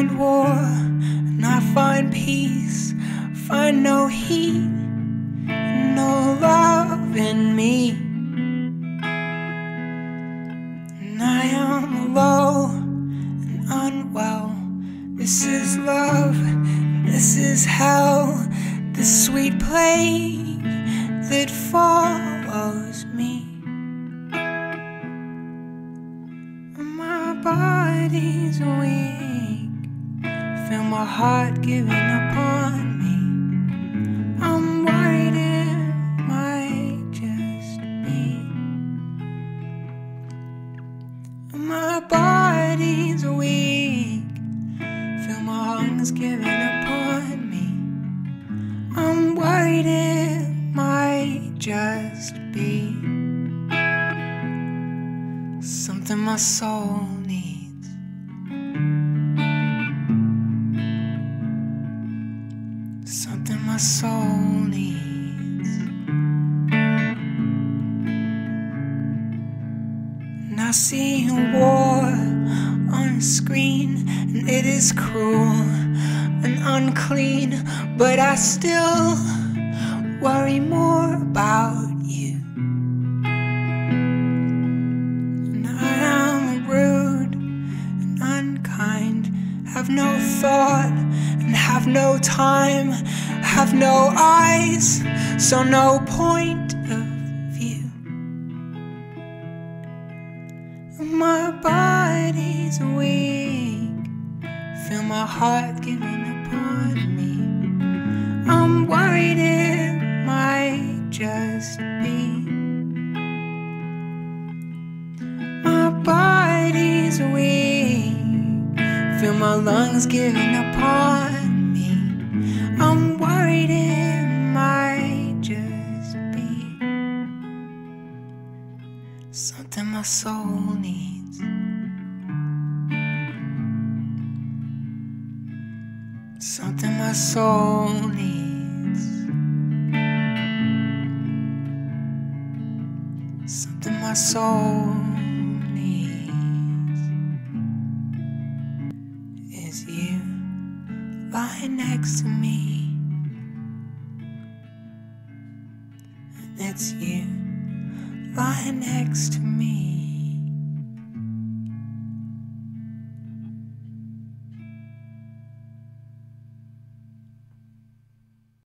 find war and I find peace. Find no heat, no love in me. And I am low and unwell. This is love, this is hell, this sweet plague that follows me. My body's weak, feel my heart giving upon me. I'm worried it might just be. My body's weak, feel my lungs giving upon me. I'm worried it might just be something my soul Something my soul needs. And I see war on screen, and it is cruel and unclean, but I still worry more about you. And I am rude and unkind, have no thought and have no time, have no eyes, so no point of view. My body's weak, feel my heart giving upon me. I'm worried it might just be. My body's weak, feel my lungs giving upon something my soul needs. Something my soul needs. Something my soul needs is you lying next to me. And it's you lying next to me.